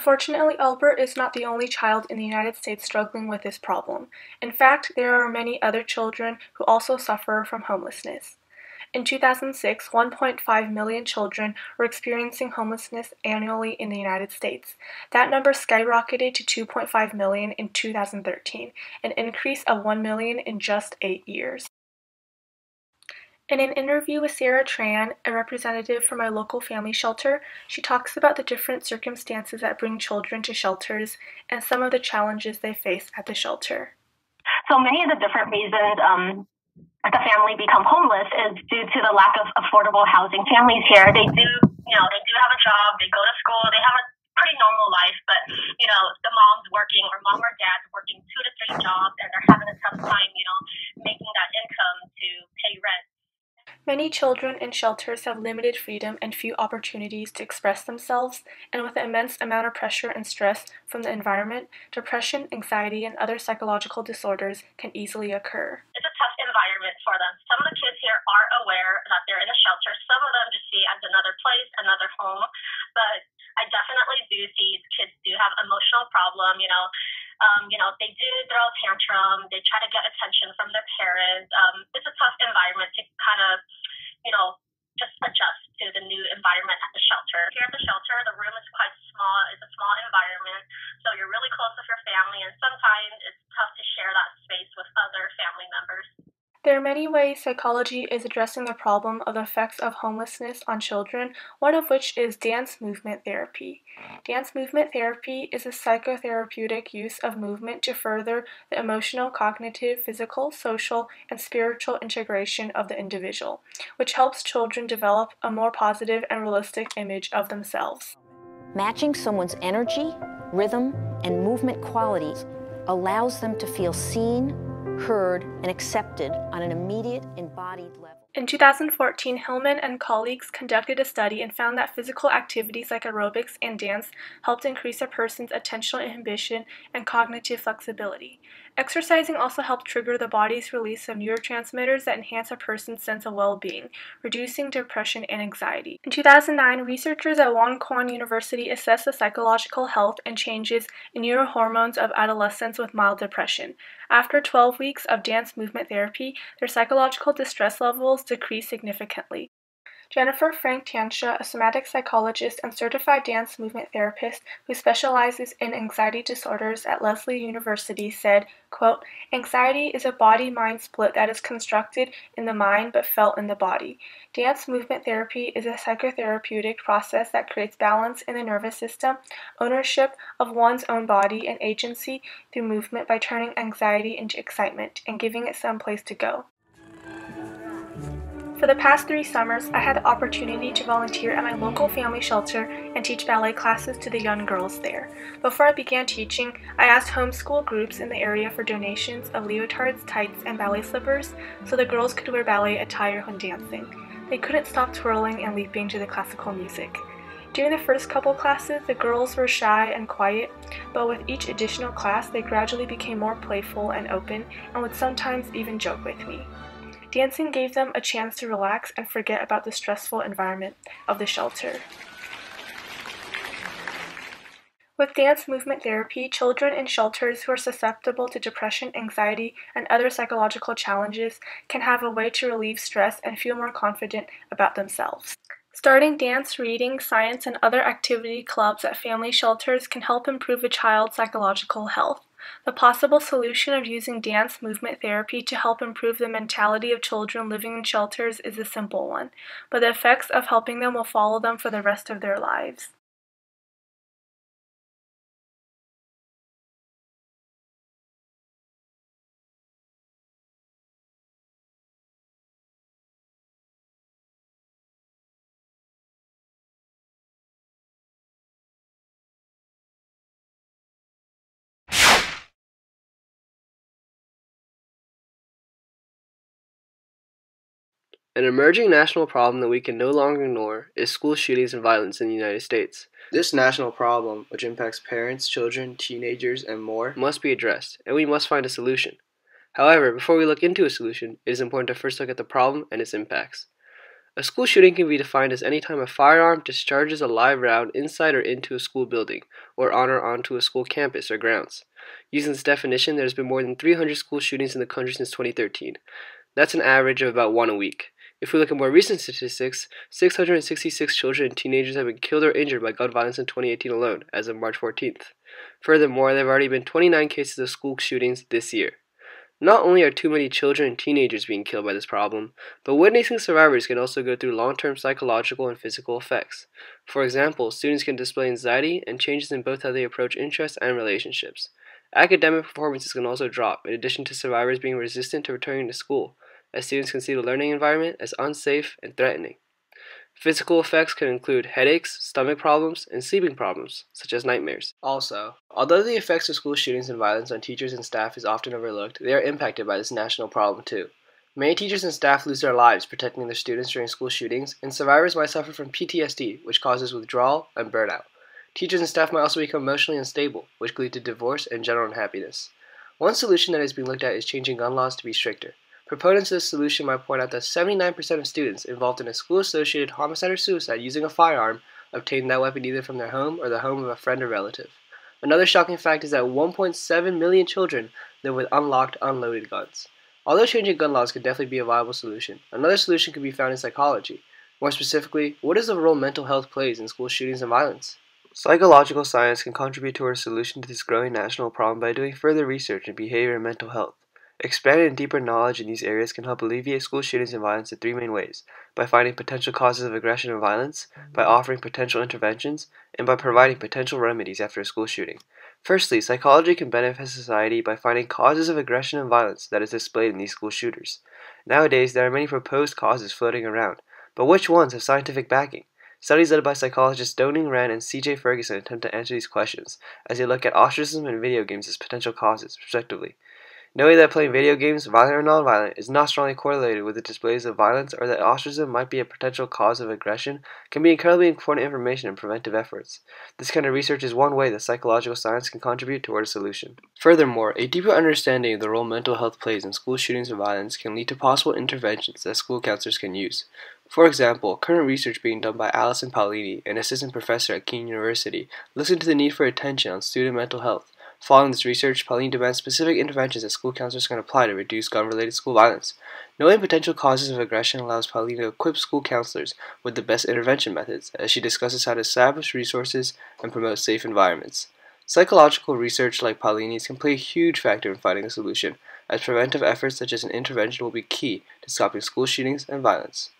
Unfortunately, Albert is not the only child in the United States struggling with this problem. In fact, there are many other children who also suffer from homelessness. In 2006, 1.5 million children were experiencing homelessness annually in the United States. That number skyrocketed to 2.5 million in 2013, an increase of 1 million in just eight years. In an interview with Sarah Tran, a representative from my local family shelter, she talks about the different circumstances that bring children to shelters and some of the challenges they face at the shelter. So many of the different reasons um, the family become homeless is due to the lack of affordable housing. Families here, they do, you know, they do have a job, they go to school, they have a pretty normal life, but you know, the mom's working or mom or dad's working two to three jobs and they're having a tough time, you know, making that income to pay rent Many children in shelters have limited freedom and few opportunities to express themselves, and with the immense amount of pressure and stress from the environment, depression, anxiety, and other psychological disorders can easily occur. It's a tough environment for them. Some of the kids here are aware that they're in a shelter. Some of them just see it as another place, another home. But I definitely do see kids do have emotional problem, you know, um, you know, they do throw a tantrum. They try to get attention from their parents. Um, it's a tough environment to kind of, you know, just adjust to the new environment at the shelter. Here at the shelter, the room is quite small. It's a small environment, so you're really close with your family, and sometimes it's tough to share that space with other family members. There are many ways psychology is addressing the problem of the effects of homelessness on children, one of which is dance movement therapy. Dance movement therapy is a psychotherapeutic use of movement to further the emotional, cognitive, physical, social, and spiritual integration of the individual, which helps children develop a more positive and realistic image of themselves. Matching someone's energy, rhythm, and movement qualities allows them to feel seen, heard, and accepted on an immediate embodied level. In 2014, Hillman and colleagues conducted a study and found that physical activities like aerobics and dance helped increase a person's attentional inhibition and cognitive flexibility. Exercising also helps trigger the body's release of neurotransmitters that enhance a person's sense of well being, reducing depression and anxiety. In 2009, researchers at Wonkwang University assessed the psychological health and changes in neurohormones of adolescents with mild depression. After 12 weeks of dance movement therapy, their psychological distress levels decreased significantly. Jennifer Frank Tantia, a somatic psychologist and certified dance movement therapist who specializes in anxiety disorders at Lesley University, said, quote, Anxiety is a body mind split that is constructed in the mind but felt in the body. Dance movement therapy is a psychotherapeutic process that creates balance in the nervous system, ownership of one's own body, and agency through movement by turning anxiety into excitement and giving it some place to go. For the past three summers, I had the opportunity to volunteer at my local family shelter and teach ballet classes to the young girls there. Before I began teaching, I asked homeschool groups in the area for donations of leotards, tights, and ballet slippers so the girls could wear ballet attire when dancing. They couldn't stop twirling and leaping to the classical music. During the first couple classes, the girls were shy and quiet, but with each additional class, they gradually became more playful and open and would sometimes even joke with me. Dancing gave them a chance to relax and forget about the stressful environment of the shelter. With dance movement therapy, children in shelters who are susceptible to depression, anxiety, and other psychological challenges can have a way to relieve stress and feel more confident about themselves. Starting dance, reading, science, and other activity clubs at family shelters can help improve a child's psychological health. The possible solution of using dance movement therapy to help improve the mentality of children living in shelters is a simple one, but the effects of helping them will follow them for the rest of their lives. An emerging national problem that we can no longer ignore is school shootings and violence in the United States. This national problem, which impacts parents, children, teenagers, and more, must be addressed, and we must find a solution. However, before we look into a solution, it is important to first look at the problem and its impacts. A school shooting can be defined as any time a firearm discharges a live round inside or into a school building, or on or onto a school campus or grounds. Using this definition, there has been more than 300 school shootings in the country since 2013. That's an average of about one a week. If we look at more recent statistics, 666 children and teenagers have been killed or injured by gun violence in 2018 alone, as of March 14th. Furthermore, there have already been 29 cases of school shootings this year. Not only are too many children and teenagers being killed by this problem, but witnessing survivors can also go through long term psychological and physical effects. For example, students can display anxiety and changes in both how they approach interests and relationships. Academic performances can also drop, in addition to survivors being resistant to returning to school, as students can see the learning environment as unsafe and threatening. Physical effects can include headaches, stomach problems, and sleeping problems, such as nightmares. Also, although the effects of school shootings and violence on teachers and staff is often overlooked, they are impacted by this national problem too. Many teachers and staff lose their lives protecting their students during school shootings, and survivors might suffer from PTSD, which causes withdrawal and burnout. Teachers and staff might also become emotionally unstable, which could lead to divorce and general unhappiness. One solution that is being looked at is changing gun laws to be stricter. Proponents of this solution might point out that 79% of students involved in a school-associated homicide or suicide using a firearm obtained that weapon either from their home or the home of a friend or relative. Another shocking fact is that 1.7 million children live with unlocked, unloaded guns. Although changing gun laws could definitely be a viable solution, another solution could be found in psychology. More specifically, what is the role mental health plays in school shootings and violence? Psychological science can contribute toward a solution to this growing national problem by doing further research in behavior and mental health. Expanded and deeper knowledge in these areas can help alleviate school shootings and violence in three main ways by finding potential causes of aggression and violence, by offering potential interventions, and by providing potential remedies after a school shooting. Firstly, psychology can benefit society by finding causes of aggression and violence that is displayed in these school shooters. Nowadays, there are many proposed causes floating around, but which ones have scientific backing? Studies led by psychologists Dongning Ren and C.J. Ferguson attempt to answer these questions as they look at ostracism and video games as potential causes, respectively. Knowing that playing video games, violent or non-violent, is not strongly correlated with the displays of violence or that ostracism might be a potential cause of aggression can be incredibly important information in preventive efforts. This kind of research is one way that psychological science can contribute toward a solution. Furthermore, a deeper understanding of the role mental health plays in school shootings and violence can lead to possible interventions that school counselors can use. For example, current research being done by Allison Paolini, an assistant professor at Kean University, looks into the need for attention on student mental health. Following this research, Paolini demands specific interventions that school counselors can apply to reduce gun-related school violence. Knowing potential causes of aggression allows Paolini to equip school counselors with the best intervention methods, as she discusses how to establish resources and promote safe environments. Psychological research like Paolini's can play a huge factor in finding a solution, as preventive efforts such as an intervention will be key to stopping school shootings and violence.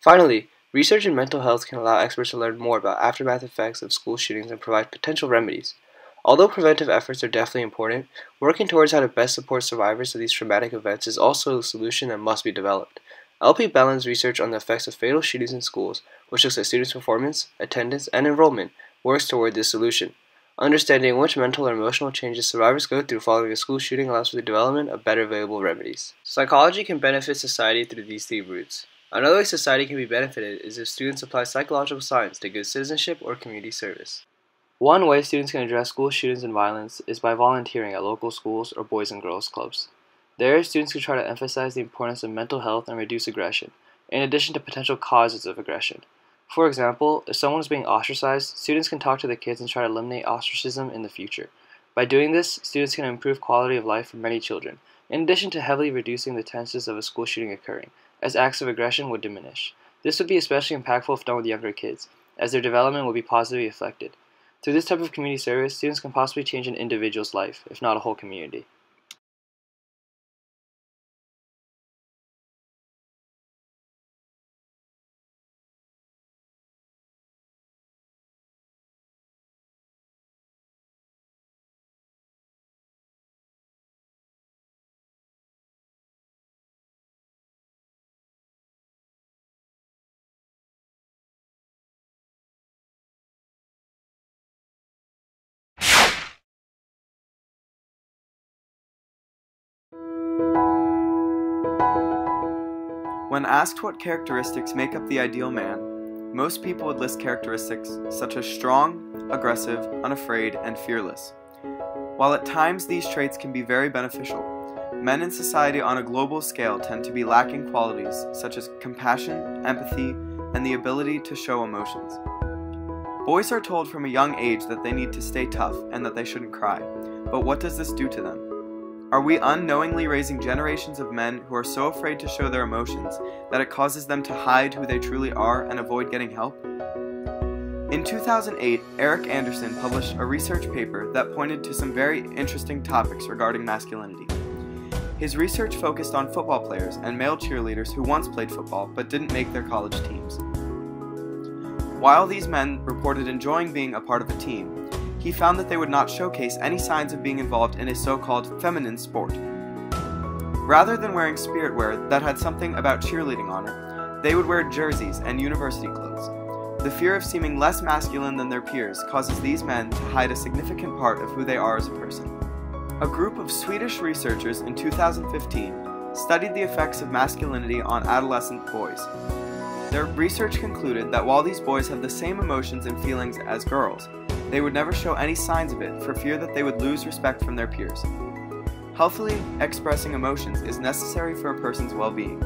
Finally, research in mental health can allow experts to learn more about aftermath effects of school shootings and provide potential remedies. Although preventive efforts are definitely important, working towards how to best support survivors of these traumatic events is also a solution that must be developed. LP Beland's research on the effects of fatal shootings in schools, which looks at students' performance, attendance, and enrollment, works toward this solution. Understanding which mental or emotional changes survivors go through following a school shooting allows for the development of better available remedies. Psychology can benefit society through these three routes. Another way society can be benefited is if students apply psychological science to good citizenship or community service. One way students can address school shootings and violence is by volunteering at local schools or boys and girls clubs. There, students can try to emphasize the importance of mental health and reduce aggression, in addition to potential causes of aggression. For example, if someone is being ostracized, students can talk to the kids and try to eliminate ostracism in the future. By doing this, students can improve quality of life for many children, in addition to heavily reducing the chances of a school shooting occurring, as acts of aggression would diminish. This would be especially impactful if done with younger kids, as their development will be positively affected. Through this type of community service, students can possibly change an individual's life, if not a whole community. When asked what characteristics make up the ideal man, most people would list characteristics such as strong, aggressive, unafraid, and fearless. While at times these traits can be very beneficial, men in society on a global scale tend to be lacking qualities such as compassion, empathy, and the ability to show emotions. Boys are told from a young age that they need to stay tough and that they shouldn't cry, but what does this do to them? Are we unknowingly raising generations of men who are so afraid to show their emotions that it causes them to hide who they truly are and avoid getting help? In 2008, Eric Anderson published a research paper that pointed to some very interesting topics regarding masculinity. His research focused on football players and male cheerleaders who once played football but didn't make their college teams. While these men reported enjoying being a part of a team, he found that they would not showcase any signs of being involved in a so-called feminine sport. Rather than wearing spirit wear that had something about cheerleading on it, they would wear jerseys and university clothes. The fear of seeming less masculine than their peers causes these men to hide a significant part of who they are as a person. A group of Swedish researchers in 2015 studied the effects of masculinity on adolescent boys. Their research concluded that while these boys have the same emotions and feelings as girls, they would never show any signs of it for fear that they would lose respect from their peers. Healthily expressing emotions is necessary for a person's well-being.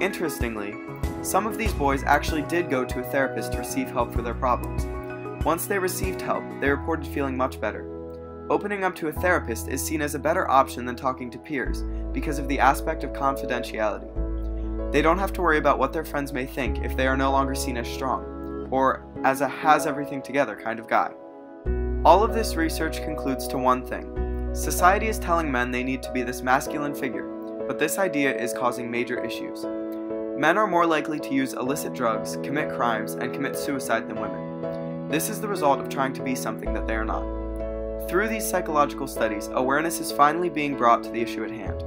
Interestingly, some of these boys actually did go to a therapist to receive help for their problems. Once they received help, they reported feeling much better. Opening up to a therapist is seen as a better option than talking to peers because of the aspect of confidentiality. They don't have to worry about what their friends may think if they are no longer seen as strong, or as a has everything together kind of guy. All of this research concludes to one thing. Society is telling men they need to be this masculine figure, but this idea is causing major issues. Men are more likely to use illicit drugs, commit crimes, and commit suicide than women. This is the result of trying to be something that they are not. Through these psychological studies, awareness is finally being brought to the issue at hand.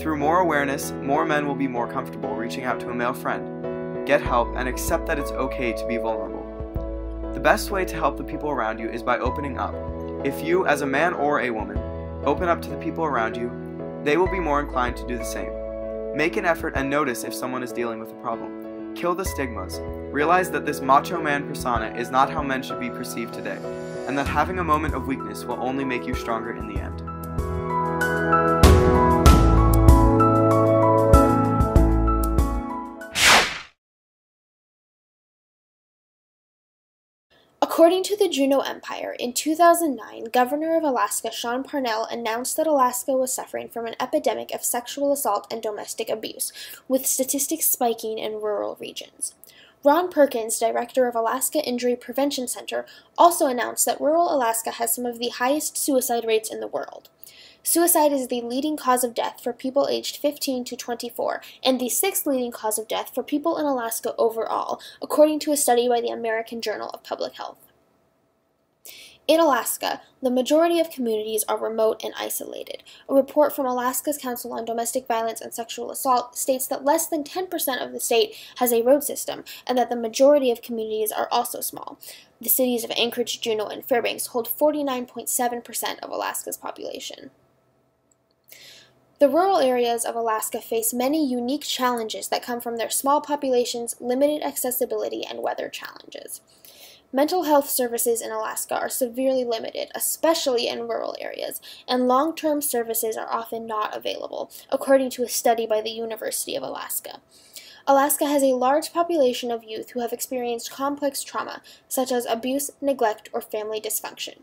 Through more awareness, more men will be more comfortable reaching out to a male friend, get help, and accept that it's okay to be vulnerable. The best way to help the people around you is by opening up. If you, as a man or a woman, open up to the people around you, they will be more inclined to do the same. Make an effort and notice if someone is dealing with a problem. Kill the stigmas. Realize that this macho man persona is not how men should be perceived today, and that having a moment of weakness will only make you stronger in the end. According to the Juneau Empire, in 2009, Governor of Alaska Sean Parnell announced that Alaska was suffering from an epidemic of sexual assault and domestic abuse, with statistics spiking in rural regions. Ron Perkins, director of Alaska Injury Prevention Center, also announced that rural Alaska has some of the highest suicide rates in the world. Suicide is the leading cause of death for people aged 15 to 24, and the sixth leading cause of death for people in Alaska overall, according to a study by the American Journal of Public Health. In Alaska, the majority of communities are remote and isolated. A report from Alaska's Council on Domestic Violence and Sexual Assault states that less than 10% of the state has a road system, and that the majority of communities are also small. The cities of Anchorage, Juneau, and Fairbanks hold 49.7% of Alaska's population. The rural areas of Alaska face many unique challenges that come from their small populations, limited accessibility, and weather challenges. Mental health services in Alaska are severely limited, especially in rural areas, and long term services are often not available, according to a study by the University of Alaska. Alaska has a large population of youth who have experienced complex trauma, such as abuse, neglect, or family dysfunction.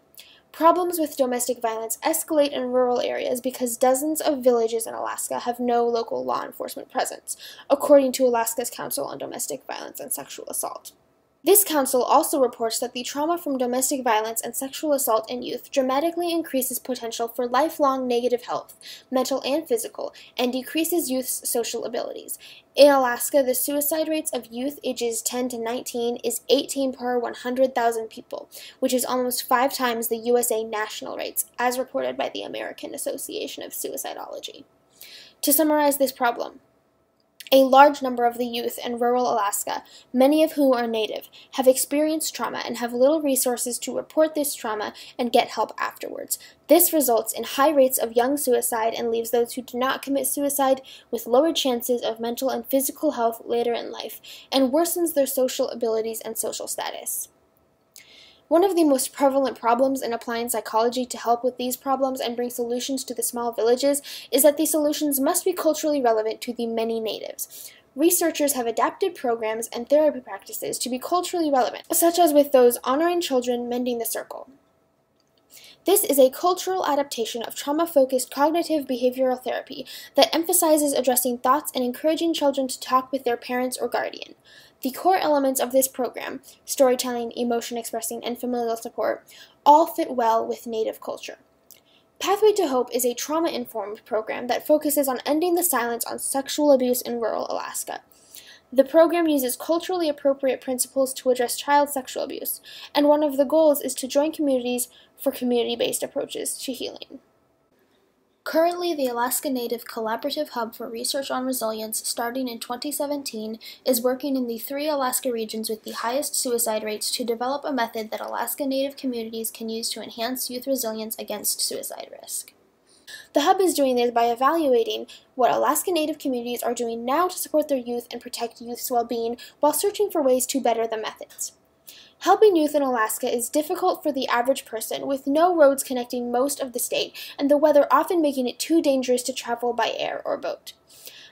Problems with domestic violence escalate in rural areas because dozens of villages in Alaska have no local law enforcement presence, according to Alaska's Council on Domestic Violence and Sexual Assault. This council also reports that the trauma from domestic violence and sexual assault in youth dramatically increases potential for lifelong negative health, mental and physical, and decreases youth's social abilities. In Alaska, the suicide rates of youth ages 10 to 19 is 18 per 100,000 people, which is almost five times the USA national rates, as reported by the American Association of Suicidology. To summarize this problem, a large number of the youth in rural Alaska, many of whom are native, have experienced trauma and have little resources to report this trauma and get help afterwards. This results in high rates of young suicide and leaves those who do not commit suicide with lower chances of mental and physical health later in life, and worsens their social abilities and social status. One of the most prevalent problems in applying psychology to help with these problems and bring solutions to the small villages is that these solutions must be culturally relevant to the many natives. Researchers have adapted programs and therapy practices to be culturally relevant, such as with those honoring children mending the circle. This is a cultural adaptation of trauma focused cognitive behavioral therapy that emphasizes addressing thoughts and encouraging children to talk with their parents or guardian. The core elements of this program storytelling, emotion expressing, and familial support all fit well with Native culture. Pathway to Hope is a trauma informed program that focuses on ending the silence on sexual abuse in rural Alaska. The program uses culturally appropriate principles to address child sexual abuse, and one of the goals is to join communities for community based approaches to healing. Currently, the Alaska Native Collaborative Hub for Research on Resilience, starting in 2017, is working in the three Alaska regions with the highest suicide rates to develop a method that Alaska Native communities can use to enhance youth resilience against suicide risk. The Hub is doing this by evaluating what Alaska Native communities are doing now to support their youth and protect youth's well being while searching for ways to better the methods. Helping youth in Alaska is difficult for the average person, with no roads connecting most of the state and the weather often making it too dangerous to travel by air or boat.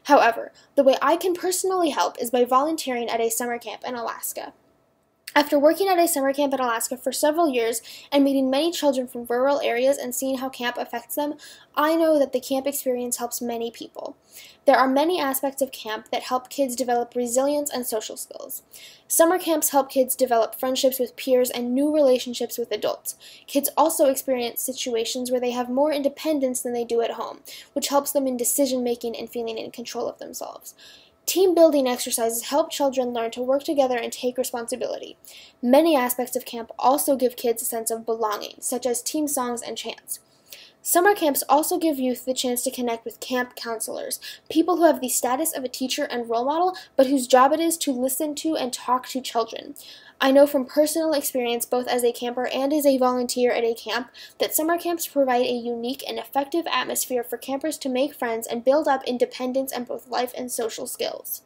However, the way I can personally help is by volunteering at a summer camp in Alaska. After working at a summer camp in Alaska for several years and meeting many children from rural areas and seeing how camp affects them, I know that the camp experience helps many people. There are many aspects of camp that help kids develop resilience and social skills. Summer camps help kids develop friendships with peers and new relationships with adults. Kids also experience situations where they have more independence than they do at home, which helps them in decision making and feeling in control of themselves. Team building exercises help children learn to work together and take responsibility. Many aspects of camp also give kids a sense of belonging, such as team songs and chants. Summer camps also give youth the chance to connect with camp counselors, people who have the status of a teacher and role model, but whose job it is to listen to and talk to children. I know from personal experience, both as a camper and as a volunteer at a camp, that summer camps provide a unique and effective atmosphere for campers to make friends and build up independence and both life and social skills.